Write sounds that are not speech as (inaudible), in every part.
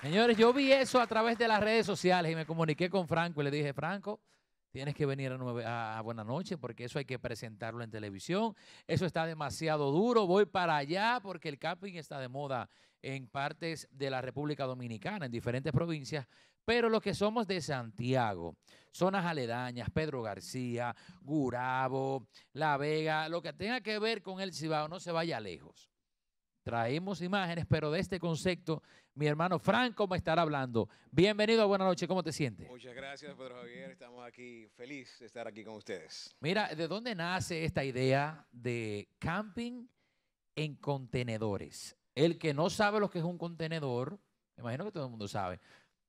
Señores, yo vi eso a través de las redes sociales y me comuniqué con Franco y le dije, Franco, tienes que venir a, nueve- a, a Buena Noche porque eso hay que presentarlo en televisión. Eso está demasiado duro. Voy para allá porque el camping está de moda en partes de la República Dominicana, en diferentes provincias. Pero los que somos de Santiago, zonas aledañas, Pedro García, Gurabo, La Vega, lo que tenga que ver con el Cibao, no se vaya lejos. Traemos imágenes, pero de este concepto, mi hermano Franco me estará hablando. Bienvenido Buenas noches, ¿cómo te sientes? Muchas gracias, Pedro Javier. Estamos aquí feliz de estar aquí con ustedes. Mira, ¿de dónde nace esta idea de camping en contenedores? El que no sabe lo que es un contenedor, me imagino que todo el mundo sabe.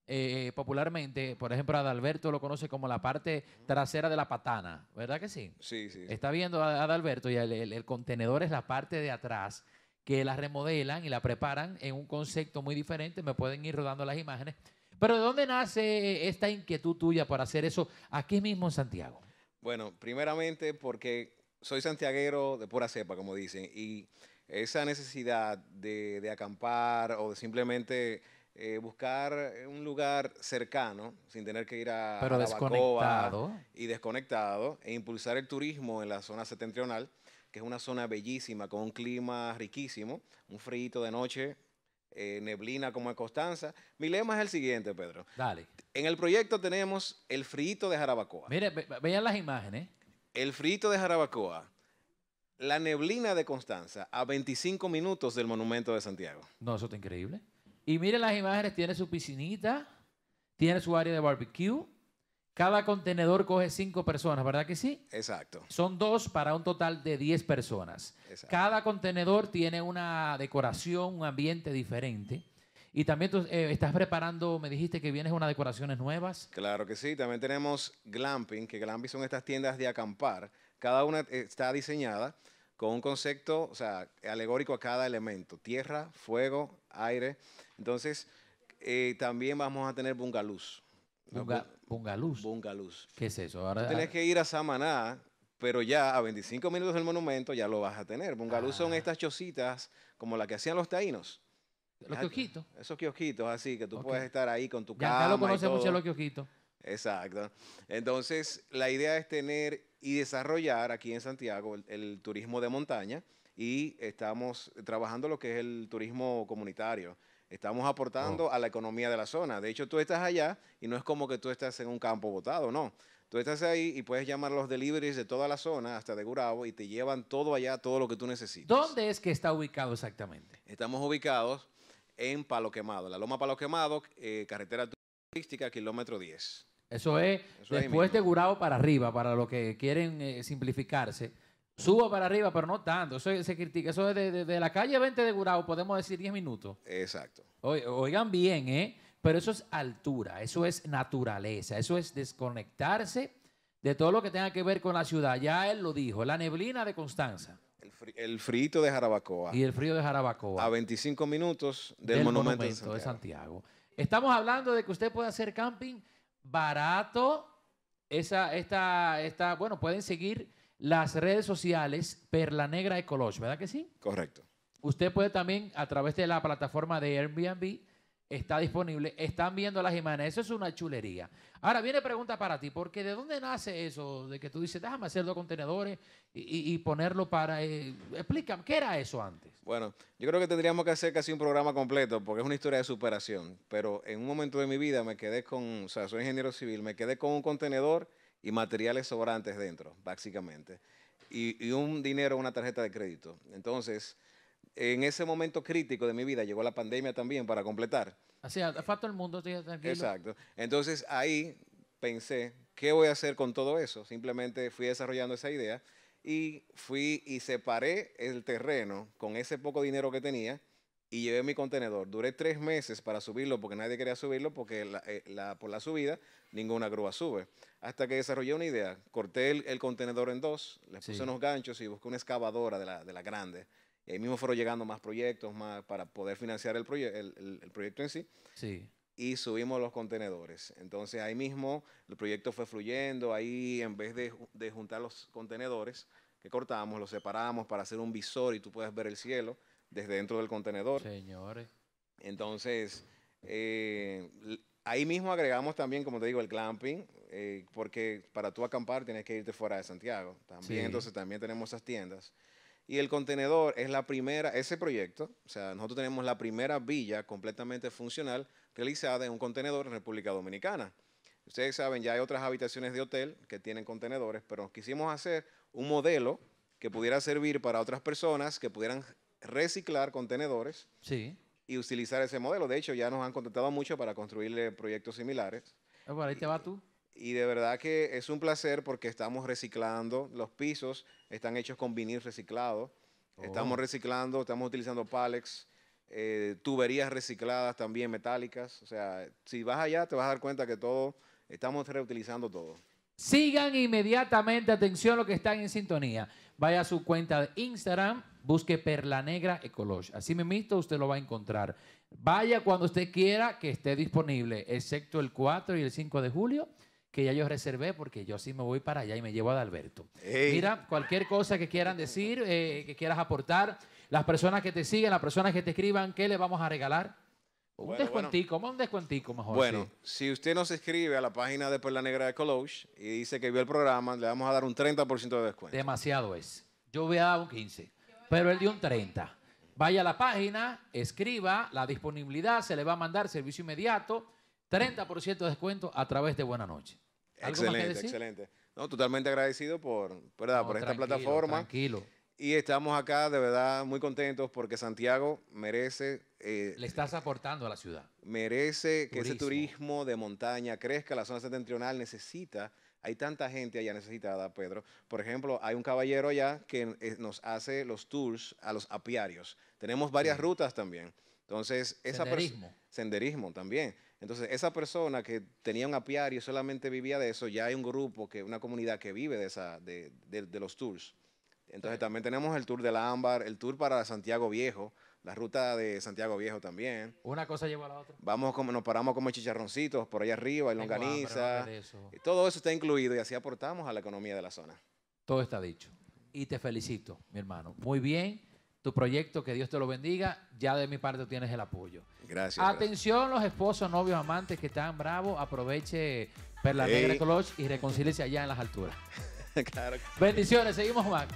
eh, popularmente, por ejemplo, Adalberto lo conoce como la parte trasera de la patana, ¿verdad que sí? Sí, sí. sí. Está viendo a Adalberto y el, el- el contenedor es la parte de atrás que la remodelan y la preparan en un concepto muy diferente. Me pueden ir rodando las imágenes. Pero ¿de dónde nace esta inquietud tuya por hacer eso aquí mismo en Santiago? Bueno, primeramente porque soy santiaguero de pura cepa, como dicen, y esa necesidad de, de acampar o de simplemente eh, buscar un lugar cercano, sin tener que ir a, Pero a la desconectado. y desconectado, e impulsar el turismo en la zona septentrional, que es una zona bellísima, con un clima riquísimo, un frío de noche, eh, neblina como en Constanza. Mi lema es el siguiente, Pedro. Dale. En el proyecto tenemos el frito de Jarabacoa. Mire, ve- vean las imágenes. El frito de Jarabacoa. La neblina de Constanza a 25 minutos del Monumento de Santiago. No, eso está increíble. Y miren las imágenes, tiene su piscinita, tiene su área de barbecue. Cada contenedor coge cinco personas, ¿verdad que sí? Exacto. Son dos para un total de 10 personas. exacto. Cada contenedor tiene una decoración, un ambiente diferente. Y también tú eh, estás preparando, me dijiste que vienes unas decoraciones nuevas. Claro que sí. También tenemos glamping, que glamping son estas tiendas de acampar. Cada una eh, está diseñada con un concepto, o sea, alegórico a cada elemento. Tierra, fuego, aire. Entonces, eh, también vamos a tener bungalús. Bunga. Bungalús. ¿Qué es eso? Ahora, Tienes que ir a Samaná, pero ya a 25 minutos del monumento ya lo vas a tener. Bungalú son Ah. estas chocitas como la que hacían los taínos. los Ah, kiosquitos. Esos kiosquitos así, que tú puedes estar ahí con tu Giancarlo cama y conoce mucho todo. los kiosquitos. Exacto. Entonces, la idea es tener y desarrollar aquí en Santiago el, el turismo de montaña y estamos trabajando lo que es el turismo comunitario. Estamos aportando Oh. a la economía de la zona. De hecho, tú estás allá y no es como que tú estás en un campo botado, no. Tú estás ahí y puedes llamar a los deliveries de toda la zona, hasta de Gurabo, y te llevan todo allá, todo lo que tú necesitas. ¿Dónde es que está ubicado exactamente? Estamos ubicados en Palo Quemado, la Loma Palo Quemado, eh, carretera turística, kilómetro 10. Eso es Eso después de Gurao para arriba, para los que quieren eh, simplificarse. Subo para arriba, pero no tanto. Eso es- se critica. Eso es de, de- de la calle 20 de Gurao, podemos decir 10 minutos. Exacto. Oi- Oigan bien, ¿eh? Pero eso es altura, eso es naturaleza, eso es desconectarse de todo lo que tenga que ver con la ciudad. Ya él lo dijo, la neblina de Constanza El, fri- el frito de Jarabacoa. y el frío de Jarabacoa. a 25 minutos del, monumento, de de Santiago. Santiago. Estamos hablando de que usted puede hacer camping barato. Esa, esta, esta, bueno, pueden seguir las redes sociales Perla Negra Ecolodge, ¿verdad que sí? Correcto. Usted puede también, a través de la plataforma de Airbnb, está disponible. Están viendo las imágenes. Eso es una chulería. Ahora viene pregunta para ti, porque ¿de dónde nace eso? De que tú dices, déjame hacer dos contenedores y, y- y ponerlo para... eh, explícame, ¿qué era eso antes? Bueno, yo creo que tendríamos que hacer casi un programa completo porque es una historia de superación. Pero en un momento de mi vida me quedé con, o sea, soy ingeniero civil, me quedé con un contenedor y materiales sobrantes dentro, básicamente. Y, y un dinero, una tarjeta de crédito. Entonces, en ese momento crítico de mi vida llegó la pandemia también para completar. Sea, falta el mundo, tranquilo. Exacto. Entonces ahí pensé, ¿qué voy a hacer con todo eso? Simplemente fui desarrollando esa idea y fui y separé el terreno con ese poco dinero que tenía y llevé mi contenedor. Duré tres meses para subirlo porque nadie quería subirlo porque la- eh, la- por la subida ninguna grúa sube. Hasta que desarrollé una idea. Corté el, el contenedor en dos, le puse Sí. unos ganchos y busqué una excavadora de la, de la grande. Y ahí mismo fueron llegando más proyectos más para poder financiar el, proye- el- el- el proyecto en sí Sí. y subimos los contenedores. Entonces ahí mismo el proyecto fue fluyendo, ahí en vez de, de juntar los contenedores que cortamos, los separamos para hacer un visor y tú puedes ver el cielo desde dentro del contenedor. Señores. Entonces Eh, ahí mismo agregamos también, como te digo, el glamping, eh, porque para tú acampar tienes que irte fuera de Santiago. También, Sí. entonces también tenemos esas tiendas. Y el contenedor es la primera, ese proyecto, o sea, nosotros tenemos la primera villa completamente funcional realizada en un contenedor en República Dominicana. Ustedes saben, ya hay otras habitaciones de hotel que tienen contenedores, pero quisimos hacer un modelo que pudiera servir para otras personas que pudieran reciclar contenedores Sí. y utilizar ese modelo. De hecho, ya nos han contactado mucho para construirle proyectos similares. Por ahí te va tú. Y de verdad que es un placer porque estamos reciclando. Los pisos están hechos con vinil reciclado. Estamos Oh. reciclando, estamos utilizando Palex, eh, tuberías recicladas también metálicas. O sea, si vas allá te vas a dar cuenta que todo, estamos reutilizando todo. Sigan inmediatamente, atención lo que están en sintonía. Vaya a su cuenta de Instagram, busque Perla Negra Ecology. Así mismo usted lo va a encontrar. Vaya cuando usted quiera que esté disponible, excepto el 4 y el 5 de julio, que ya yo reservé porque yo sí me voy para allá y me llevo a Adalberto. Ey. Mira, cualquier cosa que quieran decir, eh, que quieras aportar, las personas que te siguen, las personas que te escriban, ¿qué le vamos a regalar? Un Bueno, descuentico, un descuentico mejor. Bueno, sí. si usted nos escribe a la página de Perla Negra de Coloche y dice que vio el programa, le vamos a dar un 30% de descuento. Demasiado es. Yo voy a dar un 15, pero él dio un 30. Vaya a la página, escriba la disponibilidad, se le va a mandar servicio inmediato, 30% de descuento a través de Buena Noche. ¿Algo más que Excelente, excelente. No, totalmente agradecido por, ¿verdad? No, por esta plataforma. Tranquilo. Y estamos acá de verdad muy contentos porque Santiago merece, eh, Le estás aportando a la ciudad. merece que ese turismo de montaña crezca. La zona septentrional necesita, hay tanta gente allá necesitada, Pedro. Por ejemplo, hay un caballero allá que eh, nos hace los tours a los apiarios. Tenemos varias Sí. rutas también. Entonces, esa Senderismo. senderismo también. Entonces, esa persona que tenía un apiario y solamente vivía de eso, ya hay un grupo, que una comunidad que vive de, esa, de, de- de los tours. Entonces, Sí. también tenemos el tour del ámbar, el tour para Santiago Viejo, la ruta de Santiago Viejo también. Una cosa lleva a la otra. Vamos, como, nos paramos a comer chicharroncitos por allá arriba, y longaniza. eso. Todo eso está incluido y así aportamos a la economía de la zona. Todo está dicho. Y te felicito, mi hermano. Muy bien. Tu proyecto, que Dios te lo bendiga. Ya de mi parte tienes el apoyo. Gracias. gracias. Atención, los esposos, novios, amantes que están bravos. Aproveche Perla Ey. Negra y reconcíliese allá en las alturas. (laughs) claro. Bendiciones, seguimos, Mac.